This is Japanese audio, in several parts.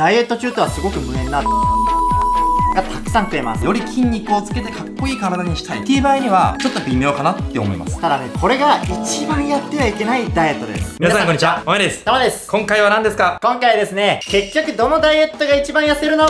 ダイエット中とはすごく無縁な。がたくさん食えます。より筋肉をつけてかっこいい体にしたい。っていう場合にはちょっと微妙かなって思います。ただねこれが一番やってはいけないダイエットです。皆さんこんにちは。お前です。たまです。今回は何ですか？今回はですね結局どのダイエットが一番痩せるの？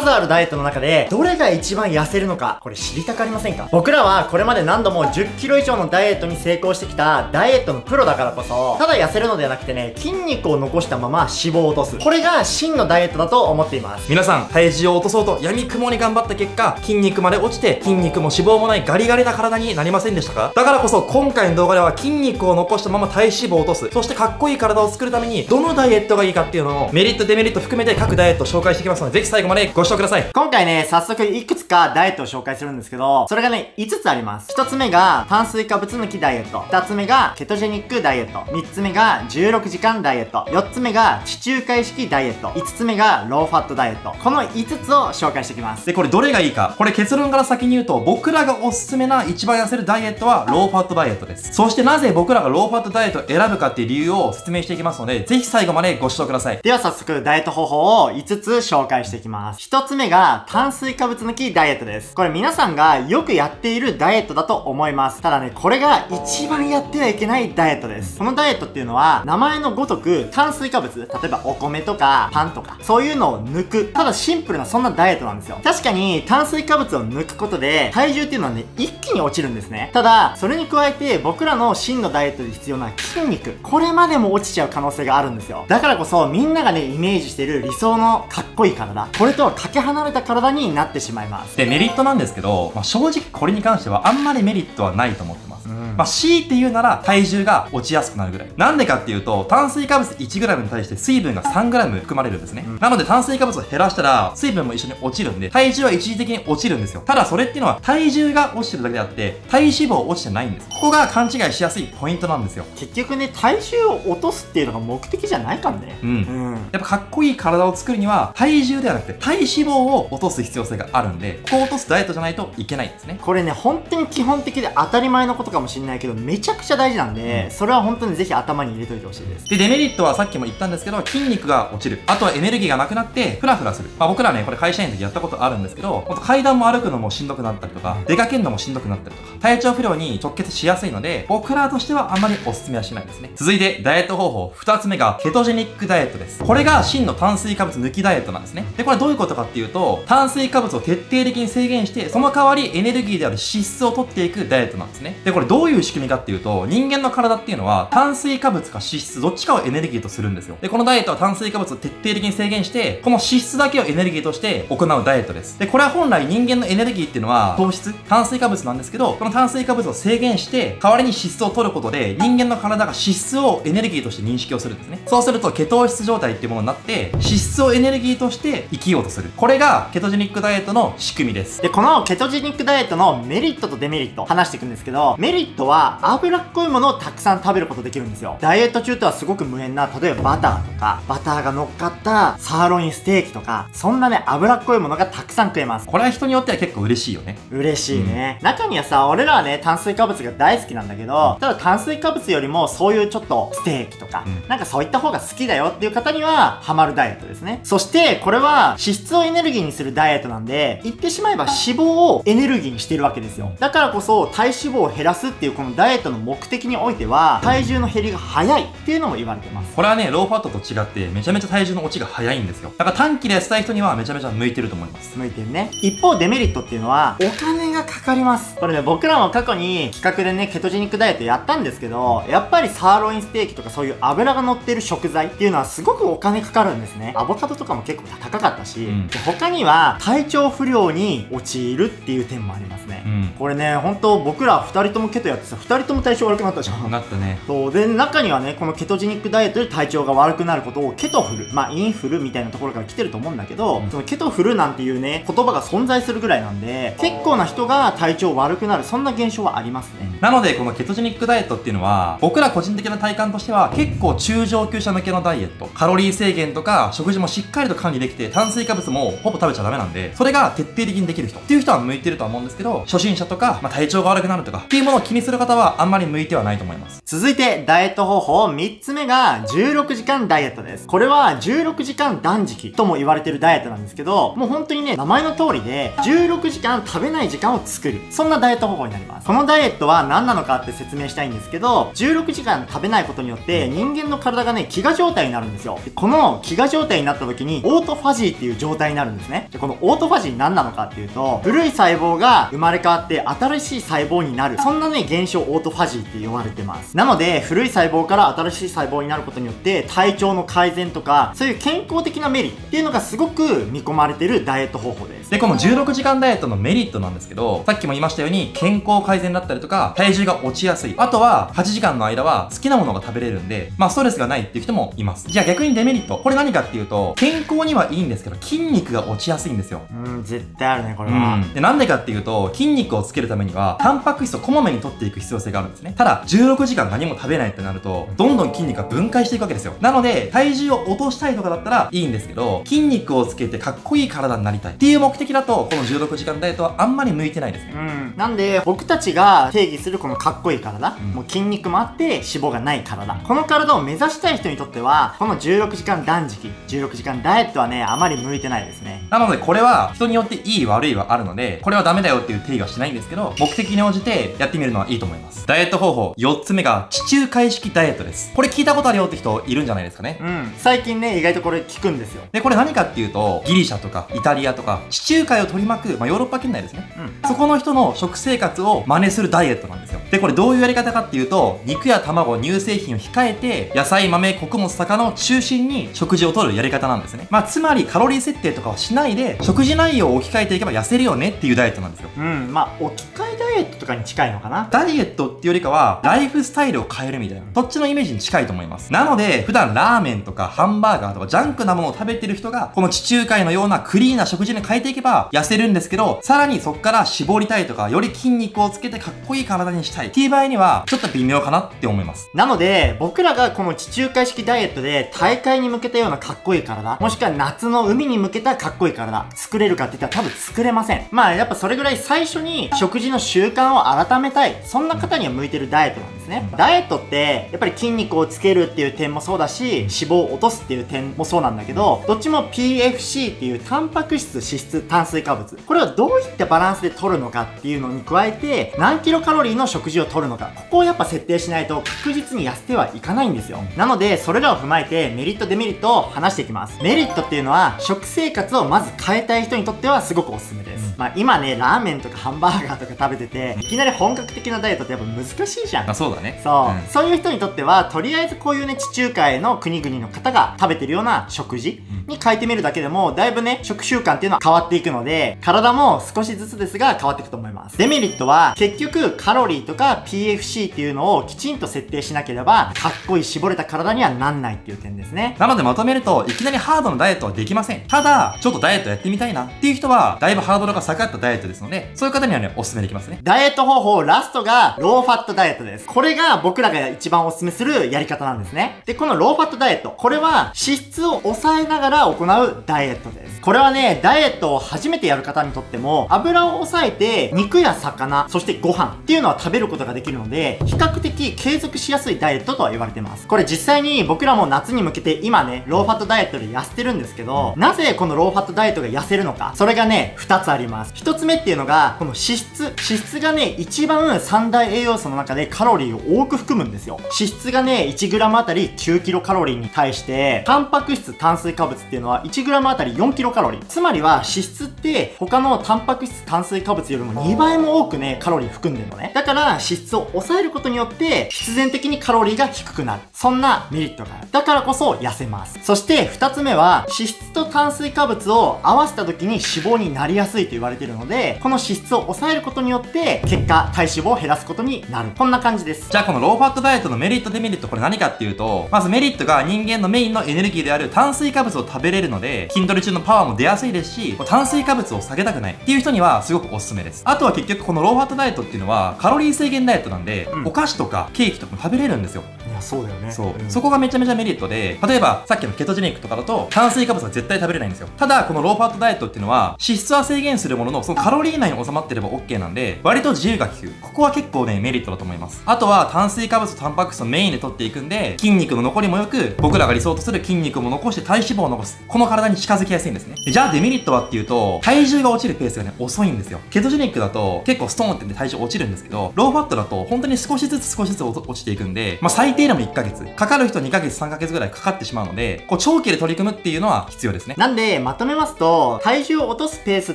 数あるダイエットの中で、どれが一番痩せるのか、これ知りたくありませんか？僕らはこれまで何度も10キロ以上のダイエットに成功してきたダイエットのプロだからこそ、ただ痩せるのではなくてね、筋肉を残したまま脂肪を落とす。これが真のダイエットだと思っています。皆さん体重を落とそうと闇雲に頑張った結果筋肉まで落ちて筋肉も脂肪もないガリガリな体になりませんでしたか？だからこそ今回の動画では筋肉を残したまま体脂肪を落とすそしてかっこいい体を作るためにどのダイエットがいいかっていうのをメリットデメリット含めて各ダイエットを紹介していきますのでぜひ最後までご視聴ください今回ね、早速いくつかダイエットを紹介するんですけど、それがね、5つあります。1つ目が炭水化物抜きダイエット。2つ目がケトジェニックダイエット。3つ目が16時間ダイエット。4つ目が地中海式ダイエット。5つ目がローファットダイエット。この5つを紹介していきます。でこれどれがいいかこれ結論から先に言うと僕らがおすすめな一番痩せるダイエットはローファットダイエットですそしてなぜ僕らがローファットダイエットを選ぶかっていう理由を説明していきますのでぜひ最後までご視聴くださいでは早速ダイエット方法を5つ紹介していきます。1つ目が炭水化物抜きダイエットです。これ皆さんがよくやっているダイエットだと思います。ただね、これが一番やってはいけないダイエットです。このダイエットっていうのは、名前のごとく炭水化物、例えばお米とかパンとか、そういうのを抜く。ただシンプルなそんなダイエットなんですよ。確かに炭水化物を抜くことで、体重っていうのはね、一気に落ちるんですね。ただ、それに加えて僕らの真のダイエットで必要な筋肉、これまでも落ちちゃう可能性があるんですよ。だからこそ、みんながね、イメージしてる理想のかっこいい体、これとかけ離れた体になってしまいます。でメリットなんですけど、まあ、正直これに関してはあんまりメリットはないと思ってます、まあ、強いて言うなら体重が落ちやすくなるぐらい。なんでかっていうと炭水化物 1g に対して水分が 3g 含まれるんですね、うん。なので炭水化物を減らしたら水分も一緒に落ちるんで体重は一時的に落ちるんですよ。ただそれっていうのは体重が落ちてるだけであって体脂肪落ちてないんです。ここが勘違いしやすいポイントなんですよ。結局ね、体重を落とすっていうのが目的じゃないからね。うん。うん。やっぱかっこいい体を作るには体重ではなくて体脂肪を落とす必要性があるんでここを落とすダイエットじゃないといけないんですね。これね、本当に基本的で当たり前のことかもしれないけど、めちゃくちゃ大事なんで、それは本当にぜひ頭に入れといてほしいです。で、デメリットはさっきも言ったんですけど、筋肉が落ちる。あとはエネルギーがなくなって、フラフラする。まあ僕らね、これ会社員の時やったことあるんですけど、ほんと階段も歩くのもしんどくなったりとか、出かけるのもしんどくなったりとか、体調不良に直結しやすいので、僕らとしてはあんまりおすすめはしないですね。続いて、ダイエット方法。二つ目が、ケトジェニックダイエットです。これが真の炭水化物抜きダイエットなんですね。で、これどういうことかっていうと、炭水化物を徹底的に制限して、その代わりエネルギーである脂質を取っていくダイエットなんですね。で、これどういうう仕組みかっていうと、人間の体っていうのは、炭水化物か脂質、どっちかをエネルギーとするんですよ。で、このダイエットは炭水化物を徹底的に制限して、この脂質だけをエネルギーとして行うダイエットです。で、これは本来人間のエネルギーっていうのは、糖質、炭水化物なんですけど、この炭水化物を制限して、代わりに脂質を取ることで、人間の体が脂質をエネルギーとして認識をするんですね。そうすると、ケト質状態っていうものになって、脂質をエネルギーとして生きようとする。これが、ケトジェニックダイエットの仕組みです。で、このケトジェニックダイエットのメリットとデメリット話していくんですけど、メリットは脂っこいものをたくさん食べることできるんですよ。ダイエット中とはすごく無縁な、例えばバターとか、バターが乗っかったサーロインステーキとか、そんなね、脂っこいものがたくさん食えます。これは人によっては結構嬉しいよね。嬉しいね、中にはさ俺らはね炭水化物が大好きなんだけどただ炭水化物よりもそういうちょっとステーキとか、うんなんかそういった方が好きだよっていう方にはハマるダイエットですねそしてこれは脂質をエネルギーにするダイエットなんで言ってしまえば脂肪をエネルギーにしているわけですよだからこそ体脂肪を減らすっていうこのダイエットの目的においては体重の減りが早いっていうのも言われてますこれはね、ローファットと違って、めちゃめちゃ体重の落ちが早いんですよ。だから短期で痩せたい人にはめちゃめちゃ向いてると思います。向いてるね一方デメリットっていうのはお金がかかりますこれね僕らも過去に企画でねケトジェニックダイエットやったんですけどやっぱりサーロインステーキとかそういう油が乗ってる食材っていうのはすごくお金かかるんですねアボカドとかも結構高かったし、うんで他には体調不良に陥るっていう点もありますね、うん。これね本当僕ら2人ともケトやってさ2人とも体調悪くなったじゃん。なったね。そう。で中にはねこのケトジェニックダイエットで体調が悪くなることをケトフルまあインフルみたいなところから来てると思うんだけど、うん。そのケトフルなんていうね言葉が存在するぐらいなんで結構な人が体調悪くなるそんな現象はありますね。なので、このケトジェニックダイエットっていうのは、僕ら個人的な体感としては、結構中上級者向けのダイエット。カロリー制限とか、食事もしっかりと管理できて、炭水化物もほぼ食べちゃダメなんで、それが徹底的にできる人。っていう人は向いてるとは思うんですけど、初心者とか、まあ、体調が悪くなるとか、っていうものを気にするる方はあんまり向いてはないと思います。続いて、ダイエット方法3つ目が16時間ダイエットです。これは16時間断食とも言われてるダイエットなんですけど、もう本当にね、名前の通りで16時間食べない時間を作る。そんなダイエット方法になります。このダイエットは何なのかって説明したいんですけど、16時間食べないことによって人間の体がね、飢餓状態になるんですよ。でこの飢餓状態になった時に、オートファジーっていう状態になるんですね。で、このオートファジー何なのかっていうと、古い細胞が生まれ変わって新しい細胞になる。そんなね、現象オートファジーって言われてます。なので、古い細胞から新しい細胞になることによって、体調の改善とか、そういう健康的なメリットっていうのがすごく見込まれてるダイエット方法です。で、この16時間ダイエットのメリットなんですけど、さっきも言いましたように、健康改善だったりとか、体重が落ちやすい。あとは、8時間の間は好きなものが食べれるんで、まあ、ストレスがないっていう人もいます。じゃあ逆にデメリット。これ何かっていうと、健康にはいいんですけど、筋肉が落ちやすいんですよ。うん、絶対あるね、これうは。ん。で、なんでかっていうと、筋肉をつけるためには、タンパク質をこまめに取っていく必要性があるんですね。ただ、16時間何も食べないってなると、どんどん筋肉が分解していくわけですよ。なので、体重を落としたいとかだったらいいんですけど、筋肉をつけてかっこいい体になりたいっていう目的だと、この16時間ダイエットはあんまり向いてないですね。うん。なんで、僕たちが定義するこのかっこいい体、うんもう筋肉もあって脂肪がない体。この体を目指したい人にとっては、この16時間断食、16時間ダイエットはね、あまり向いてないですね。なのでこれは人によっていい悪いはあるので、これはダメだよっていう定義はしないんですけど、目的に応じてやってみるのはいいと思います。ダイエット方法4つ目が地中海式ダイエットです。これ聞いたことあるよって人いるんじゃないですかね。うん。最近ね、意外とこれ聞くんですよ。で、これ何かっていうと、ギリシャとかイタリアとか地中海を取り巻く、まあ、ヨーロッパ圏内ですね。うん。そこの人の食生活を真似するダイエットなんですよ。で、これどういうやり方かっていうと、肉や卵、乳製品を控えて、野菜、豆、穀物、魚を中心に食事をとるやり方なんですね。まあ、つまりカロリー設定とかはしないで、食事内容を置き換えていけば痩せるよねっていうダイエットなんですよ。うん。まあ、置き換えダイエットとかに近いのかな？ダイエットっていうよりかは、ライフスタイルを変えるみたいな。そっちのイメージに近いと思います。なので、普段ラーメンとかハンバーガーとかジャンクなものを食べてる人が、この地中海のようなクリーンな食事に変えていけば痩せるんですけど、さらにそっから絞りたいとか、より筋肉をつけてかっこいい体にしたいっていう場合には、ちょっと微妙かなって思います。なので、僕らがこの地中海式ダイエットで大会に向けたようなかっこいい体、もしくは夏の海に向けたかっこいい体、作れるかって言ったら多分作れません。まあやっぱそれぐらい最初に食事の習慣を改めたい。そんな方には向いてるダイエットなんですね。ダイエットって、やっぱり筋肉をつけるっていう点もそうだし、脂肪を落とすっていう点もそうなんだけど、どっちも PFC っていうタンパク質、脂質、炭水化物。これをどういったバランスで取るのかっていうのに加えて、何キロカロリーの食事を取るのか。ここをやっぱ設定しないと確実に痩せてはいかないんですよ。なので、それらを踏まえてメリット、デメリットを話していきます。メリットっていうのは、食生活をまず変えたい人にとってはすごくおすすめです。まあ今ね、ラーメンとかハンバーガーとか食べてて、いきなり本格的なダイエットってやっぱ難しいじゃん。あ、そうだね。そう、んそういう人にとっては、とりあえずこういうね、地中海の国々の方が食べてるような食事に変えてみるだけでも、だいぶね、食習慣っていうのは変わっていくので、体も少しずつですが変わっていくと思います。デメリットは、結局カロリーとか PFC っていうのをきちんと設定しなければ、かっこいい絞れた体にはなんないっていう点ですね。なのでまとめると、いきなりハードなダイエットはできません。ただ、ちょっとダイエットやってみたいなっていう人は、だいぶハードルが下がったダイエットですので、そういう方にはね、おすすめできますね。ダイエット方法、ラストが、ローファットダイエットです。これが僕らが一番おすすめするやり方なんですね。で、このローファットダイエット、これは脂質を抑えながら行うダイエットです。これはね、ダイエットを初めてやる方にとっても、油を抑えて、肉や魚、そしてご飯っていうのは食べることができるので、比較的継続しやすいダイエットとは言われてます。これ実際に僕らも夏に向けて今ね、ローファットダイエットで痩せてるんですけど、なぜこのローファットダイエットが痩せるのか、それがね、2つあります。1つ目っていうのが、この脂質。脂質がね、一番三大栄養素の中でカロリーを多く含むんですよ。脂質がね、1g あたり9キロカロリーに対して、タンパク質、炭水化物っていうのは 1g あたり4キロカロリー。つまりは脂質って他のタンパク質、炭水化物よりも2倍も多くね、カロリー含んでるのね。だから脂質を抑えることによって、必然的にカロリーが低くなる。そんなメリットがある。だからこそ痩せます。そして2つ目は、脂質と炭水化物を合わせた時に脂肪になりやすいと言われてるので、この脂質を抑えることによって、結果、体脂肪を減らすことになる。こんな感じです。す。じゃあこのローファットダイエットのメリットデメリットこれ何かっていうと、まずメリットが人間のメインのエネルギーである炭水化物を食べれるので、筋トレ中のパワーも出やすいですし、炭水化物を下げたくないっていう人にはすごくおすすめです。あとは結局このローファットダイエットっていうのはカロリー制限ダイエットなんで、うんお菓子とかケーキとかも食べれるんですよ。いや、そうだよね。そう、んそこがめちゃめちゃメリットで、例えばさっきのケトジェニックとかだと炭水化物は絶対食べれないんですよ。ただ、このローファットダイエットっていうのは脂質は制限するものの、そのカロリー内に収まってれば OK なんで、割と自由が利く。ここは結構ね、メリットだと思います。あとは炭水化物とタンパク質をメインで取っていくんで、筋肉の残りもよく、僕らが理想とする筋肉も残して体脂肪を残す。この体に近づきやすいんですね。でじゃあデメリットはっていうと、体重が落ちるペースがね、遅いんですよ。ケトジェニックだと結構ストーンって体重落ちるんですけど、ローファットだと本当に少しずつ少しずつ落ちていくんで、まあ最低でも1ヶ月。かかる人2ヶ月3ヶ月ぐらいかかってしまうので、こう長期で取り組むっていうのは必要ですね。なんで、まとめますと、体重を落とすペースっ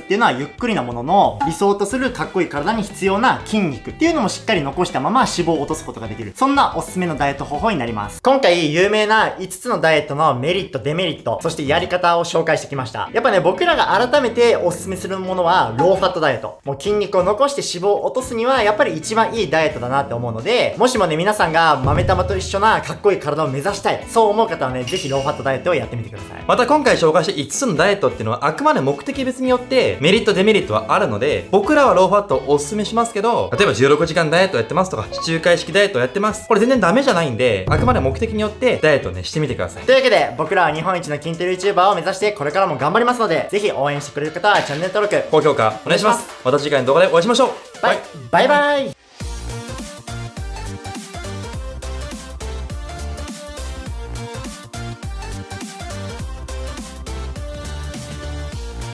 ていうのはゆっくりなものの、理想とするかっこいい体に必要な筋肉っていうのもしっかり残したまま脂肪を落とすことができる。そんなおすすめのダイエット方法になります。今回、有名な5つのダイエットのメリット、デメリット、そしてやり方を紹介してきました。やっぱね、僕らが改めておすすめするものは、ローファットダイエット。もう筋肉を残して脂肪を落とすには、やっぱり一番いいダイエットだなって思うので、もしもね、皆さんが豆玉と一緒なかっこいい体を目指したい。そう思う方はね、ぜひローファットダイエットをやってみてください。また今回紹介した5つのダイエットっていうのはあくまで目的別によってメリットデメリットはあるので僕らはローファットをおすすめしますけど例えば16時間ダイエットやってますとか地中海式ダイエットやってますこれ全然ダメじゃないんであくまで目的によってダイエットをねしてみてくださいというわけで、僕らは日本一の筋トレ YouTuber を目指してこれからも頑張りますので、ぜひ応援してくれる方はチャンネル登録。高評価お願いします。また次回の動画でお会いしましょう。バイ。バイバイ